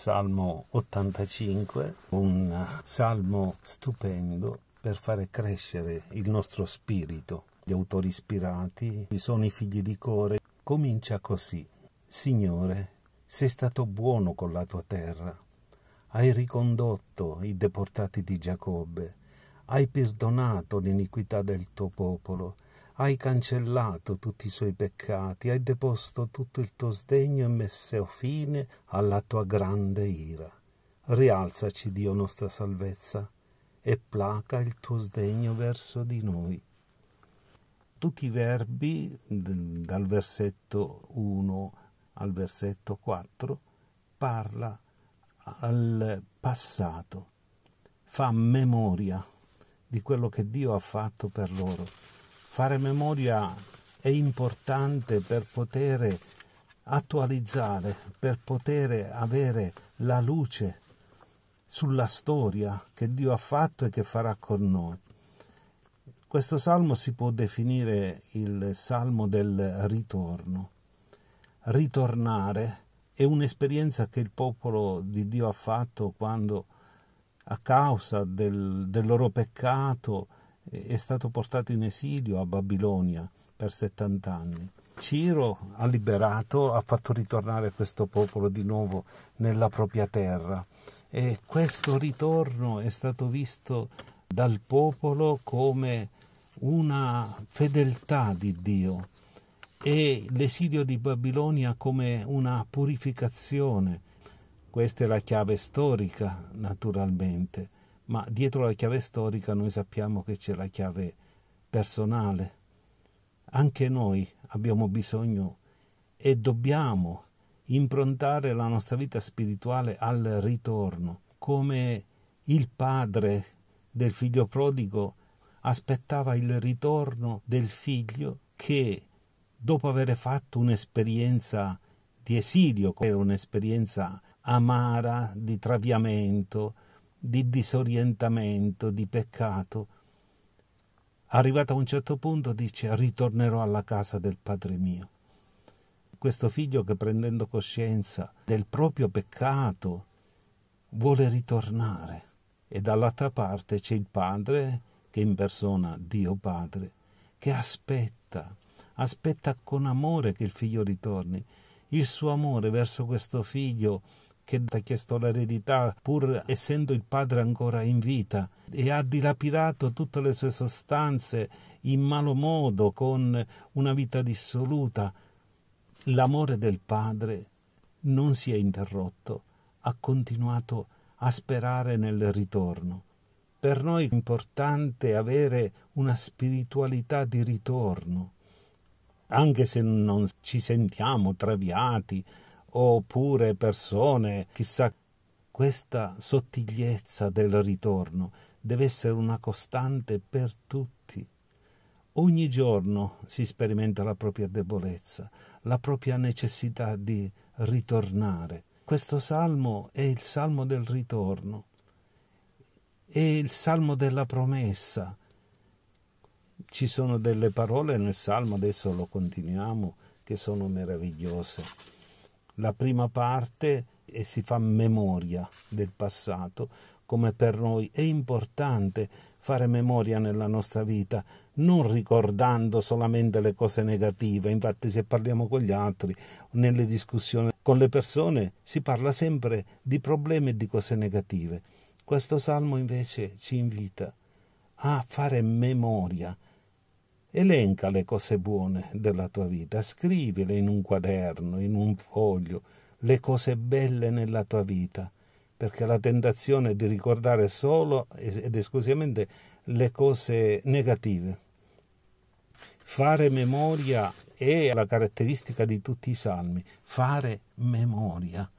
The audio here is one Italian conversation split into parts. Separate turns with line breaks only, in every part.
Salmo 85, un salmo stupendo per fare crescere il nostro spirito. Gli autori ispirati sono i figli di Core. Comincia così. Signore, sei stato buono con la tua terra. Hai ricondotto i deportati di Giacobbe. Hai perdonato l'iniquità del tuo popolo hai cancellato tutti i suoi peccati, hai deposto tutto il tuo sdegno e messo fine alla tua grande ira. Rialzaci, Dio nostra salvezza, e placa il tuo sdegno verso di noi. Tutti i verbi dal versetto 1 al versetto 4 parla al passato, fa memoria di quello che Dio ha fatto per loro Fare memoria è importante per poter attualizzare, per poter avere la luce sulla storia che Dio ha fatto e che farà con noi. Questo salmo si può definire il salmo del ritorno. Ritornare è un'esperienza che il popolo di Dio ha fatto quando, a causa del, del loro peccato, è stato portato in esilio a Babilonia per 70 anni. Ciro ha liberato, ha fatto ritornare questo popolo di nuovo nella propria terra e questo ritorno è stato visto dal popolo come una fedeltà di Dio e l'esilio di Babilonia come una purificazione. Questa è la chiave storica, naturalmente ma dietro la chiave storica noi sappiamo che c'è la chiave personale. Anche noi abbiamo bisogno e dobbiamo improntare la nostra vita spirituale al ritorno, come il padre del figlio prodigo aspettava il ritorno del figlio che dopo aver fatto un'esperienza di esilio, un'esperienza amara, di traviamento, di disorientamento, di peccato. Arrivato a un certo punto dice ritornerò alla casa del Padre mio. Questo figlio che prendendo coscienza del proprio peccato vuole ritornare e dall'altra parte c'è il Padre che in persona Dio Padre che aspetta, aspetta con amore che il figlio ritorni. Il suo amore verso questo figlio che ha chiesto l'eredità pur essendo il padre ancora in vita e ha dilapidato tutte le sue sostanze in malo modo con una vita dissoluta. L'amore del padre non si è interrotto, ha continuato a sperare nel ritorno. Per noi è importante avere una spiritualità di ritorno, anche se non ci sentiamo traviati oppure persone, chissà, questa sottigliezza del ritorno deve essere una costante per tutti. Ogni giorno si sperimenta la propria debolezza, la propria necessità di ritornare. Questo salmo è il salmo del ritorno, è il salmo della promessa. Ci sono delle parole nel salmo, adesso lo continuiamo, che sono meravigliose la prima parte e si fa memoria del passato, come per noi è importante fare memoria nella nostra vita, non ricordando solamente le cose negative. Infatti, se parliamo con gli altri, nelle discussioni con le persone, si parla sempre di problemi e di cose negative. Questo salmo invece ci invita a fare memoria Elenca le cose buone della tua vita, scrivile in un quaderno, in un foglio, le cose belle nella tua vita, perché la tentazione è di ricordare solo ed esclusivamente le cose negative. Fare memoria è la caratteristica di tutti i salmi, fare memoria.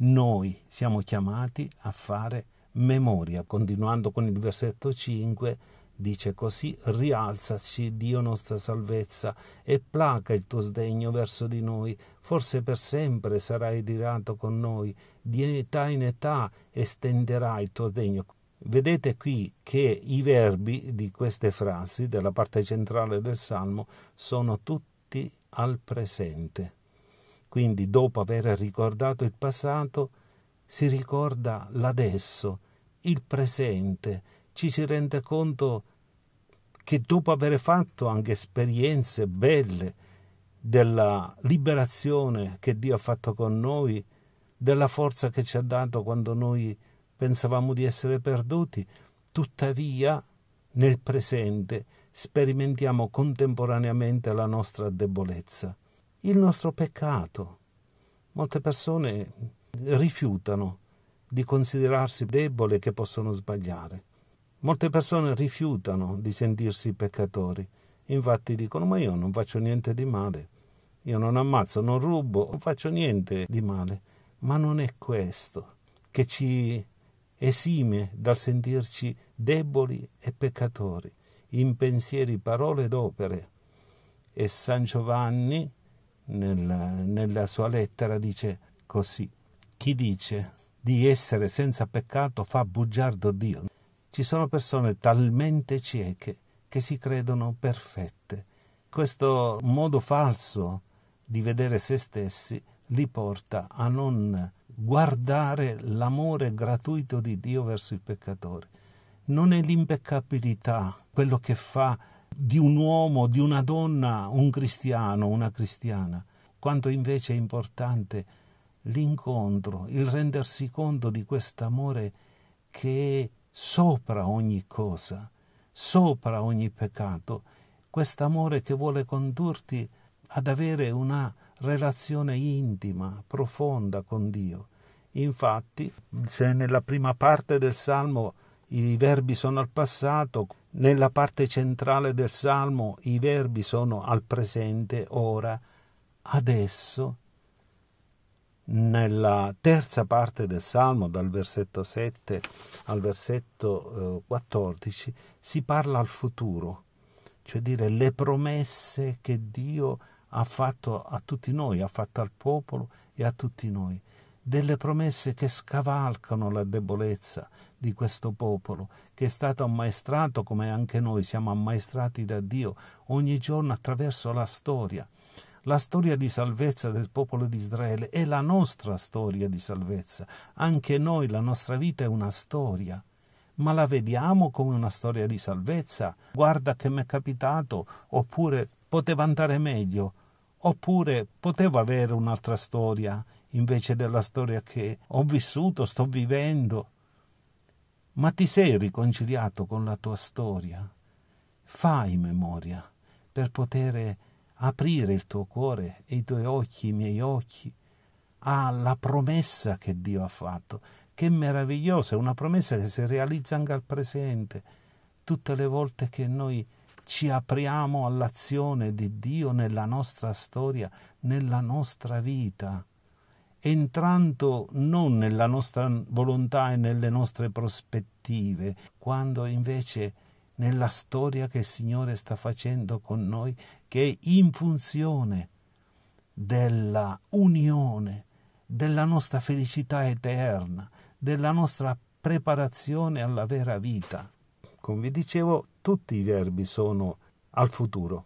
Noi siamo chiamati a fare memoria, continuando con il versetto 5 Dice così, rialzaci, Dio nostra salvezza, e placa il tuo sdegno verso di noi, forse per sempre sarai dirato con noi, di età in età estenderai il tuo sdegno. Vedete qui che i verbi di queste frasi, della parte centrale del Salmo, sono tutti al presente. Quindi, dopo aver ricordato il passato, si ricorda l'adesso, il presente, ci si rende conto che dopo aver fatto anche esperienze belle della liberazione che Dio ha fatto con noi, della forza che ci ha dato quando noi pensavamo di essere perduti, tuttavia nel presente sperimentiamo contemporaneamente la nostra debolezza, il nostro peccato. Molte persone rifiutano di considerarsi deboli che possono sbagliare. Molte persone rifiutano di sentirsi peccatori. Infatti dicono: Ma io non faccio niente di male. Io non ammazzo, non rubo, non faccio niente di male. Ma non è questo che ci esime dal sentirci deboli e peccatori, in pensieri, parole ed opere. E San Giovanni, nella, nella sua lettera, dice così: Chi dice di essere senza peccato fa bugiardo Dio. Ci sono persone talmente cieche che si credono perfette. Questo modo falso di vedere se stessi li porta a non guardare l'amore gratuito di Dio verso il peccatore. Non è l'impeccabilità quello che fa di un uomo, di una donna, un cristiano, una cristiana, quanto invece è importante l'incontro, il rendersi conto di quest'amore che è sopra ogni cosa, sopra ogni peccato, quest'amore che vuole condurti ad avere una relazione intima, profonda con Dio. Infatti, se nella prima parte del Salmo i verbi sono al passato, nella parte centrale del Salmo i verbi sono al presente, ora, adesso. Nella terza parte del Salmo, dal versetto 7 al versetto 14, eh, si parla al futuro, cioè dire le promesse che Dio ha ha fatto a tutti noi, ha fatto al popolo e a tutti noi, delle promesse che scavalcano la debolezza di questo popolo, che è stato ammaestrato come anche noi siamo ammaestrati da Dio ogni giorno attraverso la storia. La storia di salvezza del popolo di Israele è la nostra storia di salvezza. Anche noi, la nostra vita è una storia. Ma la vediamo come una storia di salvezza? Guarda che mi è capitato, oppure poteva andare meglio, oppure potevo avere un'altra storia invece della storia che ho vissuto, sto vivendo. Ma ti sei riconciliato con la tua storia? Fai memoria per poter aprire il tuo cuore e i tuoi occhi, i miei occhi, alla promessa che Dio ha fatto, che meravigliosa, è una promessa che si realizza anche al presente. Tutte le volte che noi ci apriamo all'azione di Dio nella nostra storia, nella nostra vita, entrando non nella nostra volontà e nelle nostre prospettive, quando invece nella storia che il Signore sta facendo con noi, che è in funzione della unione, della nostra felicità eterna, della nostra preparazione alla vera vita. Come vi dicevo, tutti i verbi sono al futuro,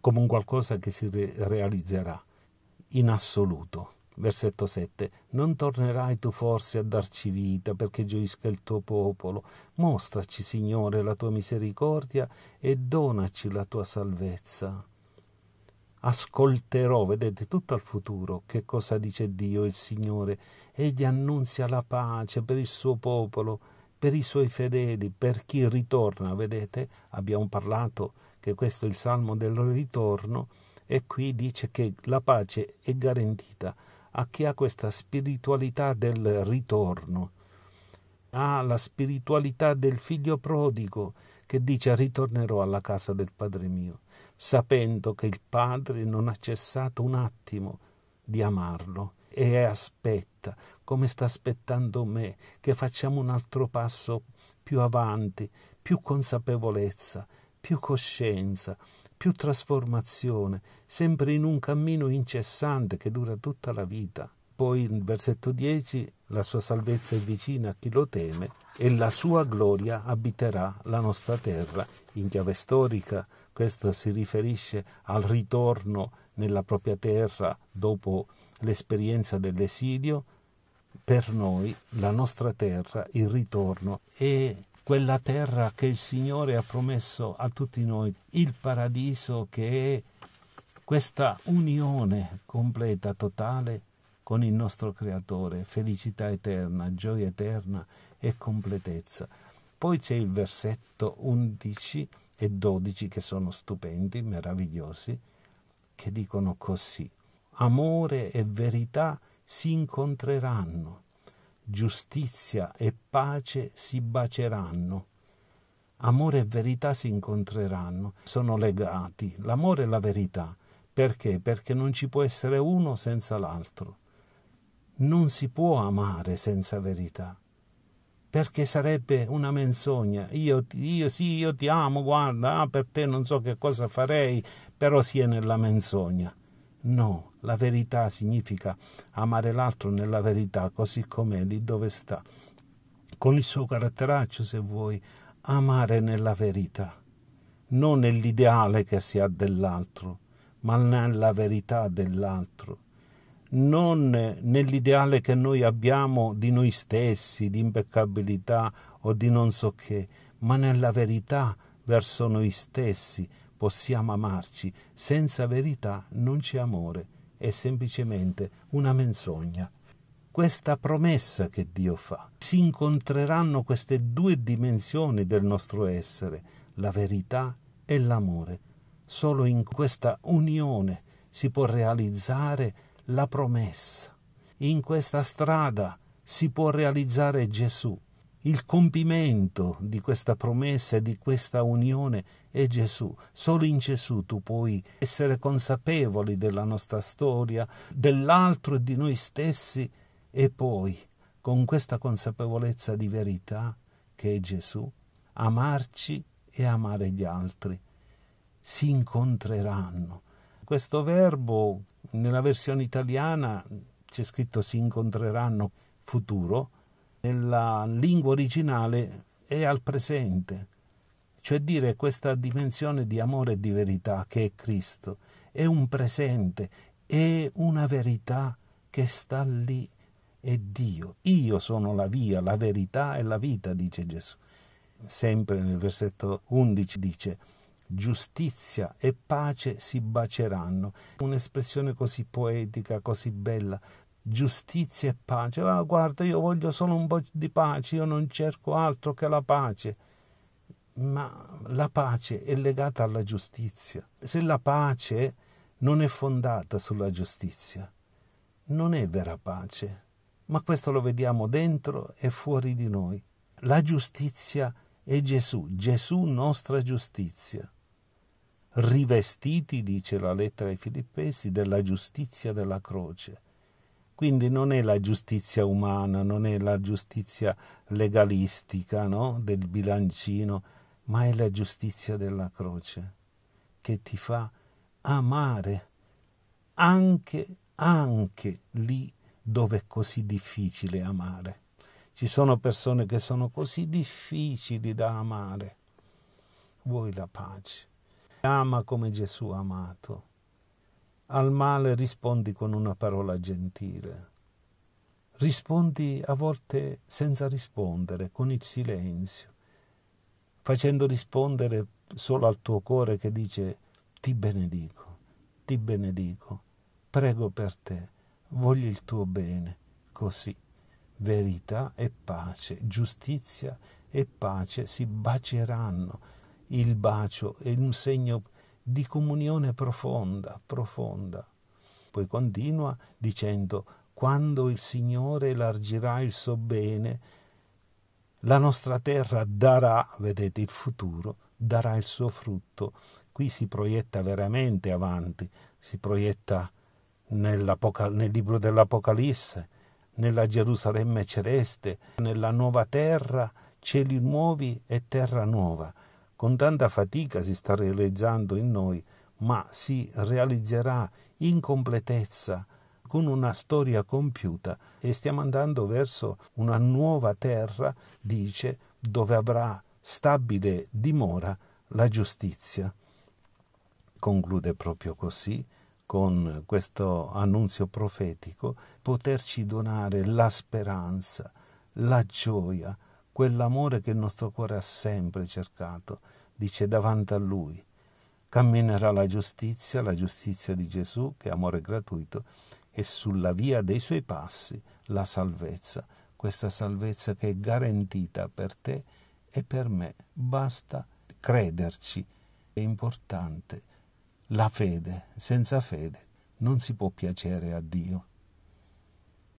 come un qualcosa che si re- realizzerà in assoluto. Versetto 7. Non tornerai tu forse a darci vita perché gioisca il tuo popolo. Mostraci, Signore, la tua misericordia e donaci la tua salvezza. Ascolterò, vedete, tutto al futuro, che cosa dice Dio, il Signore. Egli annunzia la pace per il suo popolo per i suoi fedeli, per chi ritorna. Vedete, abbiamo parlato che questo è il salmo del ritorno e qui dice che la pace è garantita a chi ha questa spiritualità del ritorno, ha la spiritualità del figlio prodigo che dice ritornerò alla casa del Padre mio, sapendo che il Padre non ha cessato un attimo di amarlo. E aspetta, come sta aspettando me, che facciamo un altro passo più avanti, più consapevolezza, più coscienza, più trasformazione, sempre in un cammino incessante che dura tutta la vita. Poi il versetto 10, la sua salvezza è vicina a chi lo teme e la sua gloria abiterà la nostra terra. In chiave storica questo si riferisce al ritorno nella propria terra dopo l'esperienza dell'esilio, per noi la nostra terra, il ritorno, è quella terra che il Signore ha promesso a tutti noi, il paradiso che è questa unione completa, totale con il nostro Creatore, felicità eterna, gioia eterna e completezza. Poi c'è il versetto 11 e 12 che sono stupendi, meravigliosi, che dicono così. Amore e verità si incontreranno, giustizia e pace si baceranno. Amore e verità si incontreranno, sono legati, l'amore e la verità. Perché? Perché non ci può essere uno senza l'altro. Non si può amare senza verità perché sarebbe una menzogna. Io, io sì, io ti amo, guarda, ah, per te non so che cosa farei, però si è nella menzogna. No, la verità significa amare l'altro nella verità, così com'è, lì dove sta, con il suo caratteraccio, se vuoi, amare nella verità, non nell'ideale che si ha dell'altro, ma nella verità dell'altro. Non nell'ideale che noi abbiamo di noi stessi, di impeccabilità o di non so che, ma nella verità verso noi stessi possiamo amarci. Senza verità non c'è amore, è semplicemente una menzogna. Questa promessa che Dio fa, si incontreranno queste due dimensioni del nostro essere, la verità e l'amore. Solo in questa unione si può realizzare la promessa. In questa strada si può realizzare Gesù. Il compimento di questa promessa e di questa unione è Gesù. Solo in Gesù tu puoi essere consapevoli della nostra storia, dell'altro e di noi stessi e poi, con questa consapevolezza di verità che è Gesù, amarci e amare gli altri. Si incontreranno. Questo verbo nella versione italiana c'è scritto si incontreranno futuro, nella lingua originale è al presente, cioè dire questa dimensione di amore e di verità che è Cristo, è un presente, è una verità che sta lì, è Dio. Io sono la via, la verità e la vita, dice Gesù. Sempre nel versetto 11 dice, giustizia e pace si baceranno. Un'espressione così poetica, così bella. Giustizia e pace. Ah, guarda, io voglio solo un po' di pace, io non cerco altro che la pace. Ma la pace è legata alla giustizia. Se la pace non è fondata sulla giustizia, non è vera pace. Ma questo lo vediamo dentro e fuori di noi. La giustizia è Gesù, Gesù nostra giustizia rivestiti, dice la lettera ai Filippesi, della giustizia della croce. Quindi non è la giustizia umana, non è la giustizia legalistica no? del bilancino, ma è la giustizia della croce che ti fa amare anche, anche lì dove è così difficile amare. Ci sono persone che sono così difficili da amare. Vuoi la pace? Ama come Gesù ha amato. Al male rispondi con una parola gentile. Rispondi a volte senza rispondere, con il silenzio, facendo rispondere solo al tuo cuore che dice ti benedico, ti benedico, prego per te, voglio il tuo bene, così verità e pace, giustizia e pace si baceranno il bacio è un segno di comunione profonda, profonda. Poi continua dicendo, quando il Signore elargirà il suo bene, la nostra terra darà, vedete il futuro, darà il suo frutto. Qui si proietta veramente avanti, si proietta nel libro dell'Apocalisse, nella Gerusalemme celeste, nella nuova terra, cieli nuovi e terra nuova con tanta fatica si sta realizzando in noi, ma si realizzerà in completezza con una storia compiuta e stiamo andando verso una nuova terra, dice, dove avrà stabile dimora la giustizia. Conclude proprio così, con questo annunzio profetico, poterci donare la speranza, la gioia, quell'amore che il nostro cuore ha sempre cercato, dice davanti a Lui. Camminerà la giustizia, la giustizia di Gesù, che è amore gratuito, e sulla via dei suoi passi la salvezza, questa salvezza che è garantita per te e per me. Basta crederci, è importante. La fede, senza fede non si può piacere a Dio.